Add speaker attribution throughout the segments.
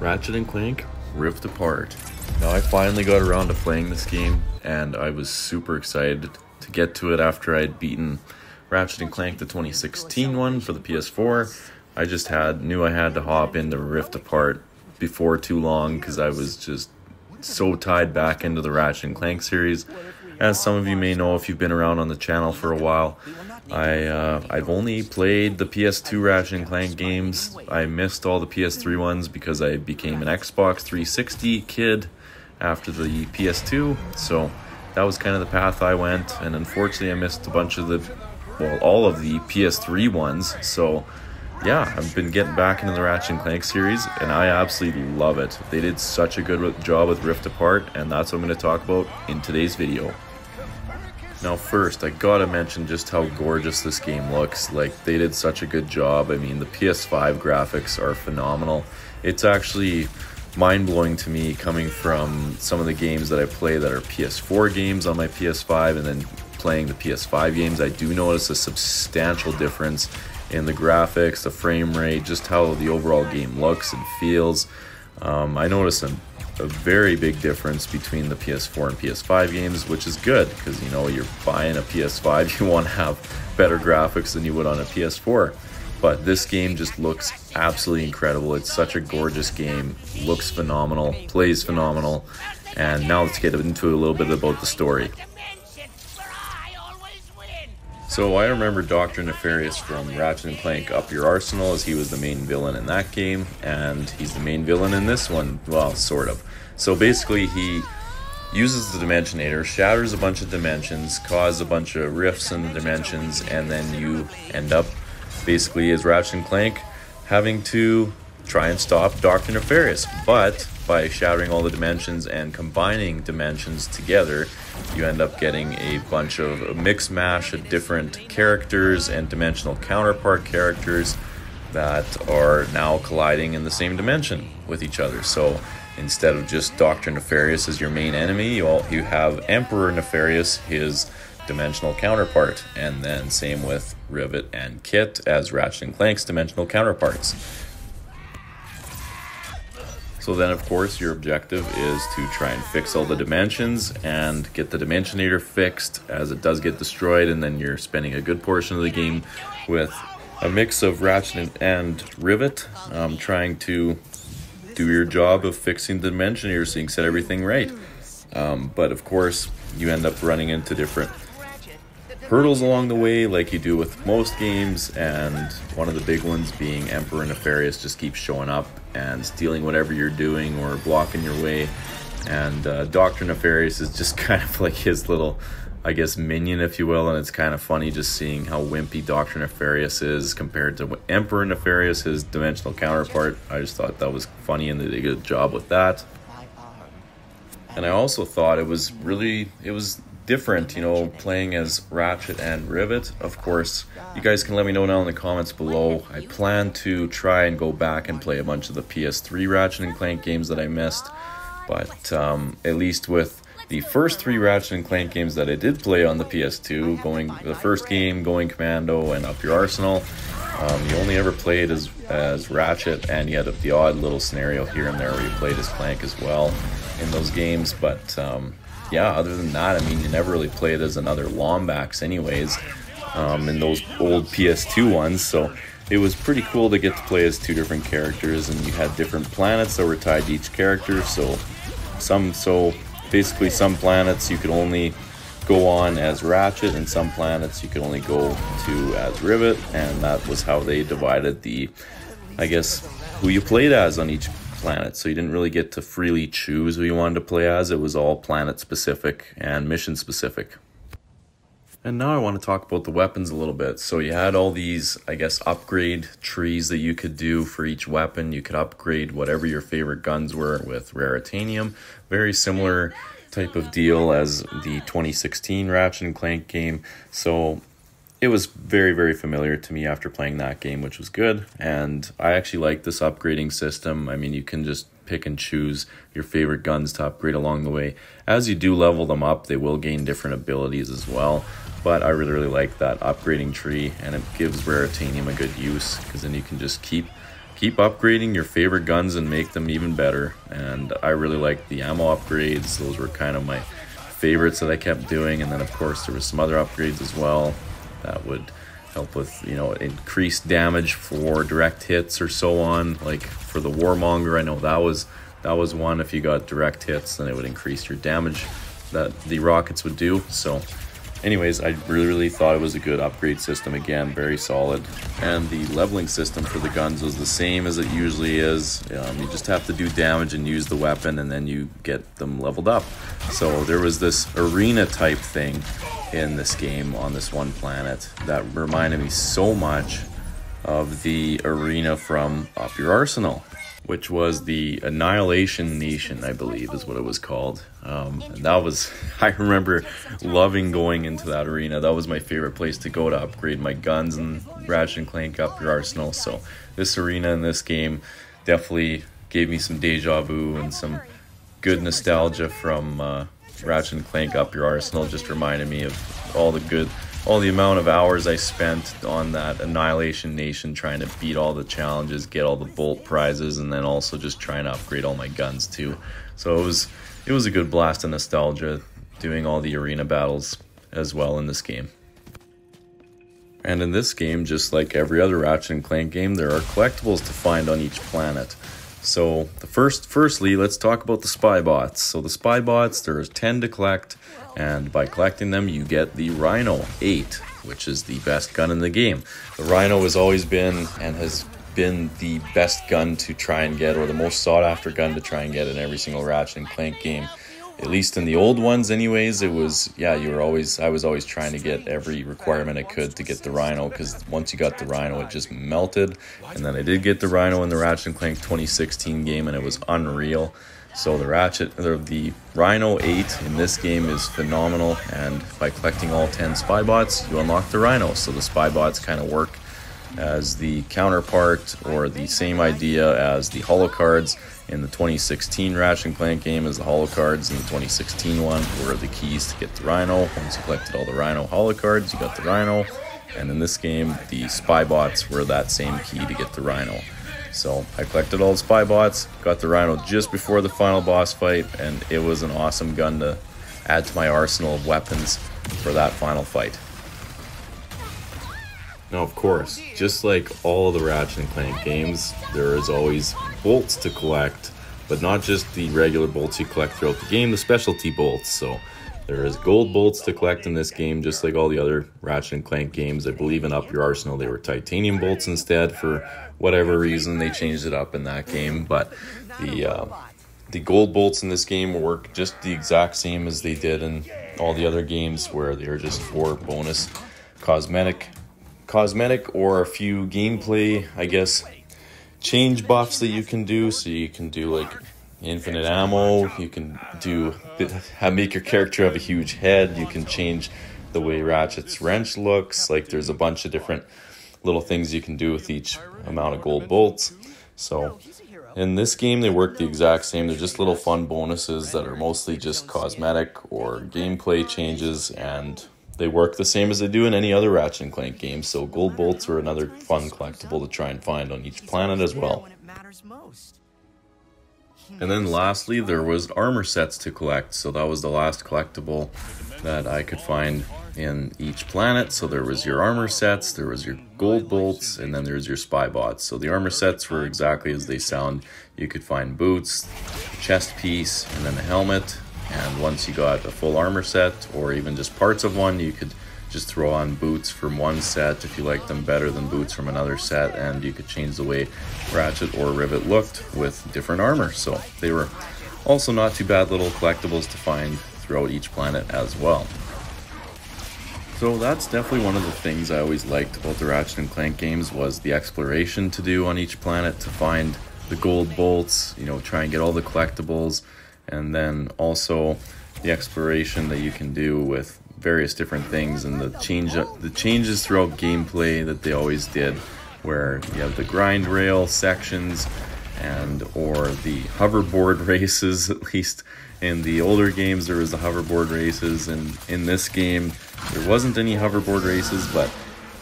Speaker 1: Ratchet and Clank Rift Apart. Now I finally got around to playing this game and I was super excited to get to it after I'd beaten Ratchet and Clank the 2016 one for the PS4. I just had knew I had to hop into Rift Apart before too long because I was just so tied back into the Ratchet and Clank series. As some of you may know if you've been around on the channel for a while, I uh, I've only played the PS2 Ratchet and Clank games. I missed all the PS3 ones because I became an Xbox 360 kid after the PS2. So that was kind of the path I went, and unfortunately, I missed a bunch of the well, all of the PS3 ones. So yeah, I've been getting back into the Ratchet and Clank series, and I absolutely love it. They did such a good job with Rift Apart, and that's what I'm going to talk about in today's video. Now first, I gotta mention just how gorgeous this game looks. Like, they did such a good job. I mean, the PS5 graphics are phenomenal. It's actually mind-blowing to me coming from some of the games that I play that are PS4 games on my PS5 and then playing the PS5 games. I do notice a substantial difference in the graphics, the frame rate, just how the overall game looks and feels. Um, I notice a a very big difference between the PS4 and PS5 games, which is good because you know you're buying a PS5, you want to have better graphics than you would on a PS4. But this game just looks absolutely incredible. It's such a gorgeous game, looks phenomenal, plays phenomenal. And now let's get into a little bit about the story. So I remember Dr. Nefarious from Ratchet and Clank Up Your Arsenal as he was the main villain in that game, and he's the main villain in this one. Well, sort of. So basically, he uses the Dimensionator, shatters a bunch of dimensions, causes a bunch of rifts in the dimensions, and then you end up basically as Ratchet and Clank having to try and stop Dr. Nefarious. But by shattering all the dimensions and combining dimensions together, you end up getting a bunch of a mix mash of different characters and dimensional counterpart characters that are now colliding in the same dimension with each other. So instead of just Dr. Nefarious as your main enemy, you, all, you have Emperor Nefarious, his dimensional counterpart, and then same with Rivet and Kit as Ratchet and Clank's dimensional counterparts. So then, of course, your objective is to try and fix all the dimensions and get the Dimensionator fixed as it does get destroyed, and then you're spending a good portion of the game with a mix of Ratchet and Rivet, um, trying to do your job of fixing the Dimensionator so you can set everything right. Um, but of course, you end up running into different hurdles along the way, like you do with most games, and one of the big ones being Emperor Nefarious just keeps showing up and stealing whatever you're doing or blocking your way. And uh, Doctor Nefarious is just kind of like his little, I guess, minion, if you will. And it's kind of funny just seeing how wimpy Doctor Nefarious is compared to Emperor Nefarious, his dimensional counterpart. I just thought that was funny, and they did a good job with that. And I also thought it was really, it was different, you know, playing as Ratchet and Rivet. Of course, you guys can let me know now in the comments below. I plan to try and go back and play a bunch of the PS3 Ratchet and Clank games that I missed, but um, at least with the first three Ratchet and Clank games that I did play on the PS2, going the first game, Going Commando, and Up Your Arsenal, um, you only ever played as as Ratchet, and you had the odd little scenario here and there where you played as Clank as well in those games, but um, yeah, other than that, I mean, you never really played as another Lombax, anyways, um, in those old PS2 ones. So it was pretty cool to get to play as two different characters, and you had different planets that were tied to each character. So some, so basically, some planets you could only go on as Ratchet, and some planets you could only go to as Rivet, and that was how they divided the, I guess, who you played as on each planet, so you didn't really get to freely choose who you wanted to play as. It was all planet specific and mission specific. And now I want to talk about the weapons a little bit. So you had all these, I guess, upgrade trees that you could do for each weapon. You could upgrade whatever your favorite guns were with Raritanium. Very similar type of deal as the 2016 Ratchet and Clank game. So it was very very familiar to me after playing that game which was good. And i actually like this upgrading system. I mean you can just pick and choose your favorite guns to upgrade along the way. As you do level them up they will gain different abilities as well. But i really really like that upgrading tree and it gives raritanium a good use because then you can just keep keep upgrading your favorite guns and make them even better. And I really like the ammo upgrades; those were kind of my favorites that I kept doing. And then of course there was some other upgrades as well that would help with you know increased damage for direct hits or so on. Like for the Warmonger, I know that was that was one. If you got direct hits, then it would increase your damage that the rockets would do. So anyways, I really, really thought it was a good upgrade system. Again, very solid. And the leveling system for the guns was the same as it usually is. Um, you just have to do damage and use the weapon, and then you get them leveled up. So there was this arena type thing in this game on this one planet that reminded me so much of the arena from Up Your Arsenal which was the Annihilation Nation, I believe, is what it was called. Um, and that was, I remember loving going into that arena. That was my favorite place to go to upgrade my guns and Ratchet and Clank up your arsenal. So this arena in this game definitely gave me some deja vu and some good nostalgia from uh, Ratchet and Clank up your arsenal. Just reminded me of all the good all the amount of hours I spent on that Annihilation Nation trying to beat all the challenges, get all the bolt prizes, and then also just trying to upgrade all my guns too. So it was it was a good blast of nostalgia doing all the arena battles as well in this game. And in this game, just like every other Ratchet and Clank game, there are collectibles to find on each planet. So the first, firstly, let's talk about the spy bots. So the spy bots, there's 10 to collect, and by collecting them, you get the Rhino 8, which is the best gun in the game. The Rhino has always been and has been the best gun to try and get, or the most sought after gun to try and get in every single Ratchet and Clank game. At least in the old ones anyways it was yeah you were always i was always trying to get every requirement i could to get the rhino because once you got the rhino it just melted. And then i did get the rhino in the ratchet and clank 2016 game and it was unreal so the ratchet the, the rhino 8 in this game is phenomenal and by collecting all 10 spy bots you unlock the rhino so the spy bots kind of work as the counterpart or the same idea as the holo cards in the 2016 Ratchet and Clank game as the holo cards, and the 2016 one were the keys to get the Rhino. Once you collected all the Rhino holo cards, you got the Rhino. And in this game, the spy bots were that same key to get the Rhino. So I collected all the spy bots, got the Rhino just before the final boss fight, and it was an awesome gun to add to my arsenal of weapons for that final fight. Now, of course, just like all of the Ratchet and Clank games, there is always bolts to collect, but not just the regular bolts you collect throughout the game, the specialty bolts. So there is gold bolts to collect in this game, just like all the other Ratchet and Clank games. I believe in Up Your Arsenal, they were titanium bolts instead. For whatever reason, they changed it up in that game. But the uh, the gold bolts in this game work just the exact same as they did in all the other games, where they are just for bonus cosmetic cosmetic or a few gameplay, I guess, change buffs that you can do. So you can do like infinite ammo. You can do make your character have a huge head. You can change the way Ratchet's wrench looks. Like there's a bunch of different little things you can do with each amount of gold bolts. So in this game, they work the exact same. They're just little fun bonuses that are mostly just cosmetic or gameplay changes and they work the same as they do in any other Ratchet and Clank game, so gold bolts are another fun collectible to try and find on each planet as well. And then lastly, there was armor sets to collect, so that was the last collectible that I could find in each planet. So there was your armor sets, there was your gold bolts, and then there's your spy bots. So the armor sets were exactly as they sound. You could find boots, chest piece, and then a helmet, and once you got a full armor set, or even just parts of one, you could just throw on boots from one set if you like them better than boots from another set, and you could change the way Ratchet or Rivet looked with different armor. So they were also not too bad little collectibles to find throughout each planet as well. So that's definitely one of the things I always liked about the Ratchet and Clank games was the exploration to do on each planet to find the gold bolts, you know, try and get all the collectibles, and then also the exploration that you can do with various different things and the change the changes throughout gameplay that they always did where you have the grind rail sections and or the hoverboard races at least in the older games there was the hoverboard races and in this game there wasn't any hoverboard races but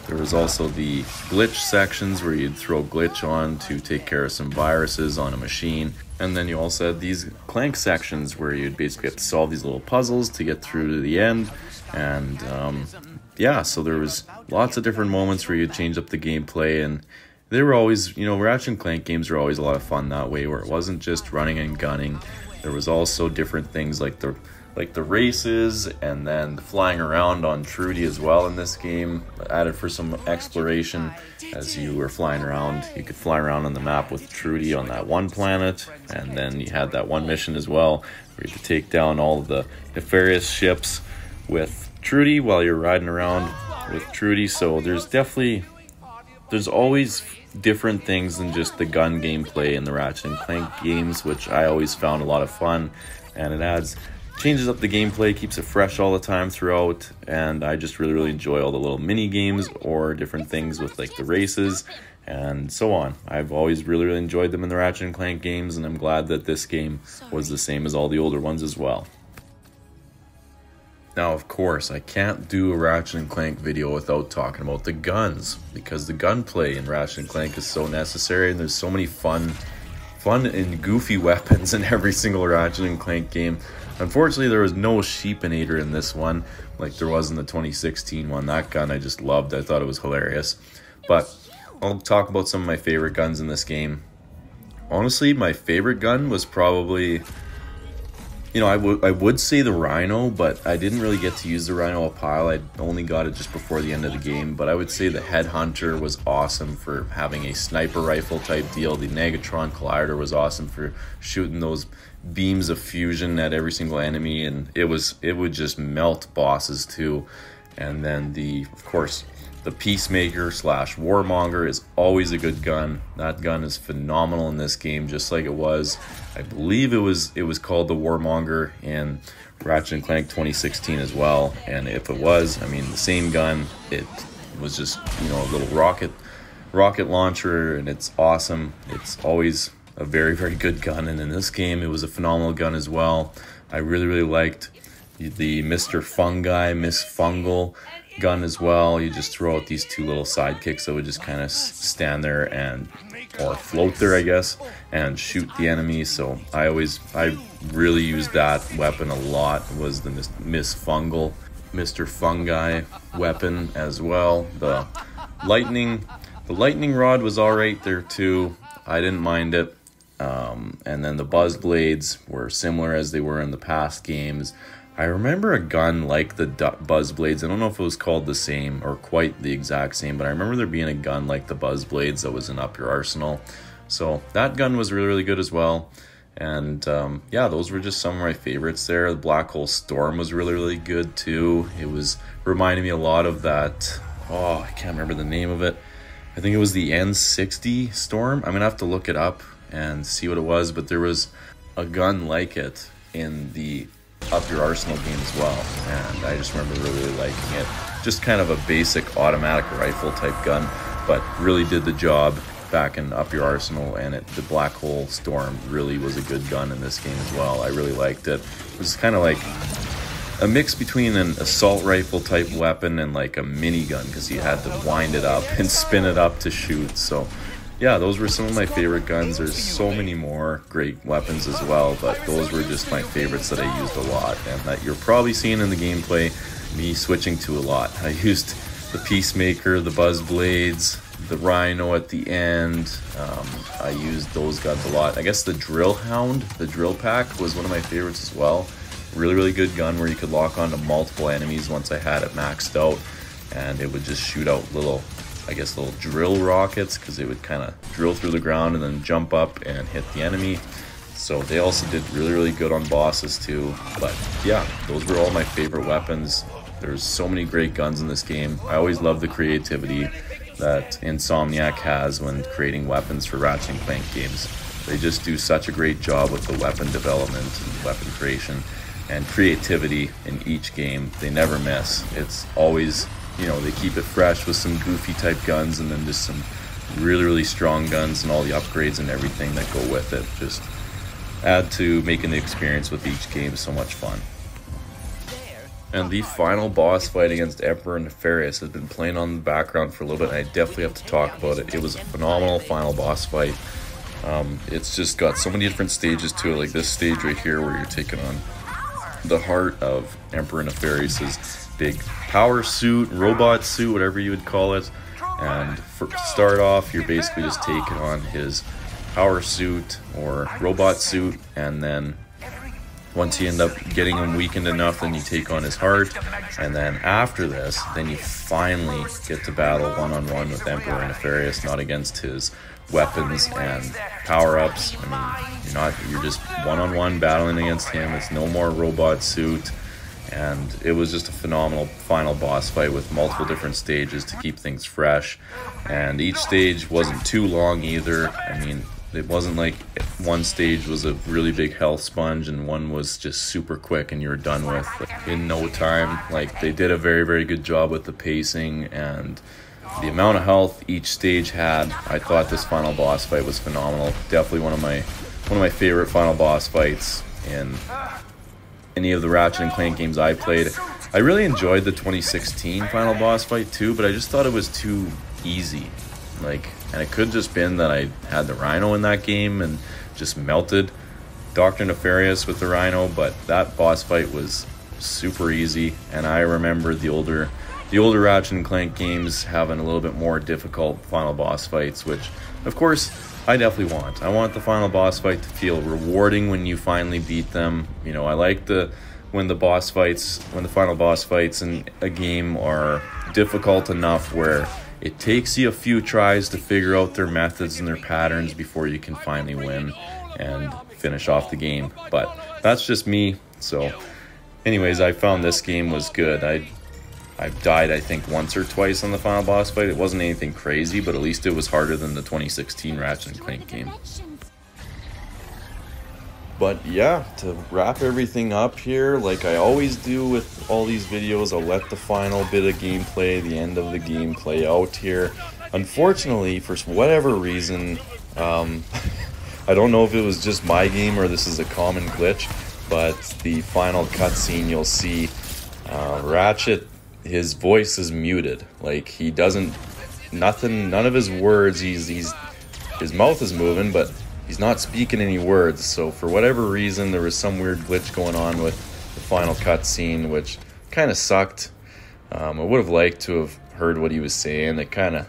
Speaker 1: There was also the glitch sections where you'd throw glitch on to take care of some viruses on a machine. And then you also had these clank sections where you'd basically have to solve these little puzzles to get through to the end. And um, yeah, so there was lots of different moments where you'd change up the gameplay and they were always, you know, Ratchet and Clank games were always a lot of fun that way where it wasn't just running and gunning. There was also different things like the like the races and then the flying around on Trudy as well in this game added for some exploration as you were flying around you could fly around on the map with Trudy on that one planet and then you had that one mission as well where you could take down all the nefarious ships with Trudy while you're riding around with Trudy so there's definitely there's always different things than just the gun gameplay in the Ratchet and Clank games which I always found a lot of fun and it adds changes up the gameplay, keeps it fresh all the time throughout, and I just really, really enjoy all the little mini games or different things with like the races and so on. I've always really, really enjoyed them in the Ratchet and Clank games, and I'm glad that this game was the same as all the older ones as well. Now, of course, I can't do a Ratchet and Clank video without talking about the guns, because the gunplay in Ratchet and Clank is so necessary, and there's so many fun, fun and goofy weapons in every single Ratchet and Clank game Unfortunately, there was no Sheepinator in this one, like there was in the 2016 one. That gun I just loved. I thought it was hilarious. But I'll talk about some of my favorite guns in this game. Honestly, my favorite gun was probably you know, I would I would say the Rhino, but I didn't really get to use the Rhino a pile. I only got it just before the end of the game. But I would say the Headhunter was awesome for having a sniper rifle type deal. The Negatron Collider was awesome for shooting those beams of fusion at every single enemy, and it was it would just melt bosses too. And then the of course the Peacemaker slash Warmonger is always a good gun. That gun is phenomenal in this game, just like it was. I believe it was it was called the Warmonger in Ratchet and Clank 2016 as well. And if it was, I mean, the same gun. It was just you know a little rocket rocket launcher, and it's awesome. It's always a very very good gun, and in this game, it was a phenomenal gun as well. I really really liked the Mr. Fungi, Miss Fungal gun as well. You just throw out these two little sidekicks that would just kind of stand there and or float there, I guess, and shoot the enemy. So I always, I really used that weapon a lot. Was the Miss, Fungal, Mr. Fungi weapon as well. The lightning, the lightning rod was all right there too. I didn't mind it. Um, and then the buzz blades were similar as they were in the past games. I remember a gun like the Buzz Blades. I don't know if it was called the same or quite the exact same, but I remember there being a gun like the Buzz Blades that was in Up Your Arsenal. So that gun was really, really good as well. And um, yeah, those were just some of my favorites there. The Black Hole Storm was really, really good too. It was reminding me a lot of that. Oh, I can't remember the name of it. I think it was the N60 Storm. I'm gonna have to look it up and see what it was, but there was a gun like it in the up your arsenal game as well. And I just remember really, liking it. Just kind of a basic automatic rifle type gun, but really did the job back in Up Your Arsenal, and it, the Black Hole Storm really was a good gun in this game as well. I really liked it. It was kind of like a mix between an assault rifle type weapon and like a minigun because you had to wind it up and spin it up to shoot. So yeah, those were some of my favorite guns. There's so many more great weapons as well, but those were just my favorites that I used a lot and that you're probably seeing in the gameplay me switching to a lot. I used the Peacemaker, the Buzz Blades, the Rhino at the end. Um, I used those guns a lot. I guess the Drill Hound, the Drill Pack, was one of my favorites as well. Really, really good gun where you could lock onto multiple enemies once I had it maxed out, and it would just shoot out little I guess little drill rockets because they would kind of drill through the ground and then jump up and hit the enemy. So they also did really, really good on bosses too. But yeah, those were all my favorite weapons. There's so many great guns in this game. I always love the creativity that Insomniac has when creating weapons for Ratchet and Clank games. They just do such a great job with the weapon development and weapon creation and creativity in each game. They never miss. It's always you know, they keep it fresh with some goofy type guns and then just some really, really strong guns and all the upgrades and everything that go with it. Just add to making the experience with each game so much fun. And the final boss fight against Emperor Nefarious has been playing on the background for a little bit, and I definitely have to talk about it. It was a phenomenal final boss fight. Um, it's just got so many different stages to it, like this stage right here where you're taking on the heart of Emperor Nefarious's big power suit, robot suit, whatever you would call it. And for start off, you're basically just taking on his power suit or robot suit, and then once you end up getting him weakened enough, then you take on his heart. And then after this, then you finally get to battle one on one with Emperor Nefarious, not against his weapons and power ups. I mean, you're not, you're just one on one battling against him. It's no more robot suit. And it was just a phenomenal final boss fight with multiple different stages to keep things fresh. And each stage wasn't too long either. I mean, it wasn't like one stage was a really big health sponge and one was just super quick and you were done with in no time. Like they did a very very good job with the pacing and the amount of health each stage had. I thought this final boss fight was phenomenal. Definitely one of my one of my favorite final boss fights in any of the Ratchet and Clank games I played. I really enjoyed the 2016 final boss fight too, but I just thought it was too easy. Like and it could just been that I had the Rhino in that game and just melted Dr. Nefarious with the Rhino, but that boss fight was super easy and I remember the older the older Ratchet and Clank games having a little bit more difficult final boss fights, which of course I definitely want. I want the final boss fight to feel rewarding when you finally beat them. You know, I like the when the boss fights, when the final boss fights in a game are difficult enough where it takes you a few tries to figure out their methods and their patterns before you can finally win and finish off the game. But that's just me. So, anyways, I found this game was good. I I've died, I think, once or twice on the final boss fight. It wasn't anything crazy, but at least it was harder than the 2016 Ratchet and Clank game. But yeah, to wrap everything up here, like I always do with all these videos, I'll let the final bit of gameplay, the end of the gameplay out here. Unfortunately, for whatever reason, um, I don't know if it was just my game or this is a common glitch, but the final cutscene you'll see uh, Ratchet, his voice is muted. Like he doesn't, nothing, none of his words. He's he's his mouth is moving, but he's not speaking any words. So for whatever reason, there was some weird glitch going on with the final cutscene, which kind of sucked. Um, I would have liked to have heard what he was saying. It kind of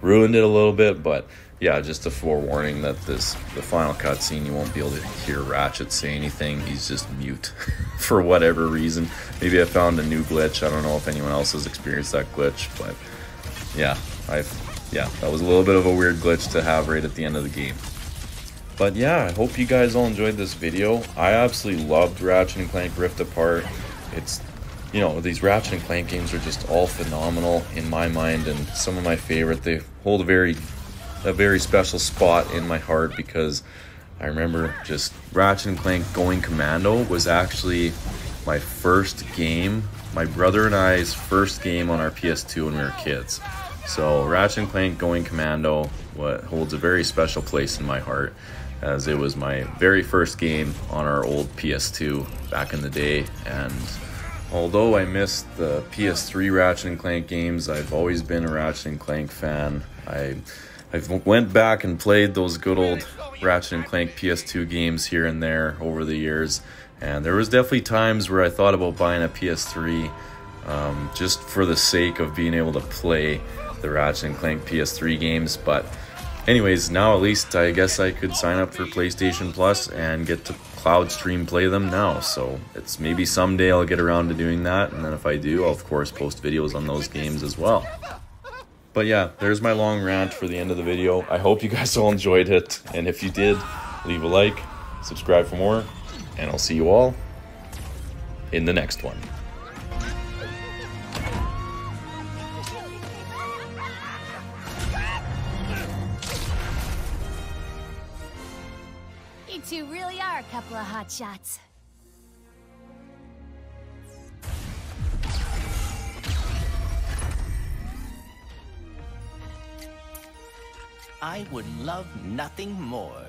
Speaker 1: ruined it a little bit, but yeah, just a forewarning that this the final cutscene you won't be able to hear Ratchet say anything. He's just mute for whatever reason. Maybe I found a new glitch. I don't know if anyone else has experienced that glitch, but yeah, I've yeah, that was a little bit of a weird glitch to have right at the end of the game. But yeah, I hope you guys all enjoyed this video. I absolutely loved Ratchet and Clank Rift Apart. It's, you know, these Ratchet and Clank games are just all phenomenal in my mind and some of my favorite. They hold a very, a very special spot in my heart because I remember just Ratchet and Clank Going Commando was actually my first game, my brother and I's first game on our PS2 when we were kids. So Ratchet and Clank Going Commando what holds a very special place in my heart as it was my very first game on our old PS2 back in the day. And although I missed the PS3 Ratchet and Clank games, I've always been a Ratchet and Clank fan. I I've went back and played those good old Ratchet and Clank PS2 games here and there over the years, and there was definitely times where I thought about buying a PS3 um, just for the sake of being able to play the Ratchet and Clank PS3 games, but anyways, now at least I guess I could sign up for PlayStation Plus and get to cloud stream play them now. So it's maybe someday I'll get around to doing that. And then if I do, I'll of course post videos on those games as well. But yeah, there's my long rant for the end of the video. I hope you guys all enjoyed it. And if you did, leave a like, subscribe for more, and I'll see you all in the next one.
Speaker 2: You two really are a couple of hot shots.
Speaker 3: I would love nothing more.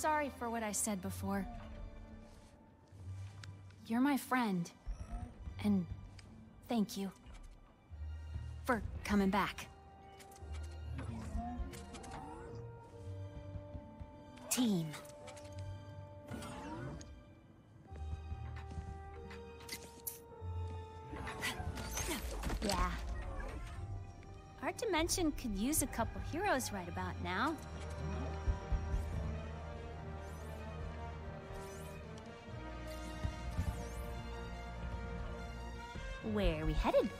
Speaker 2: Sorry for what I said before. You're my friend. And thank you. For coming back. Team. Yeah. Our dimension could use a couple heroes right about now. Where are we headed?